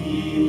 Amen.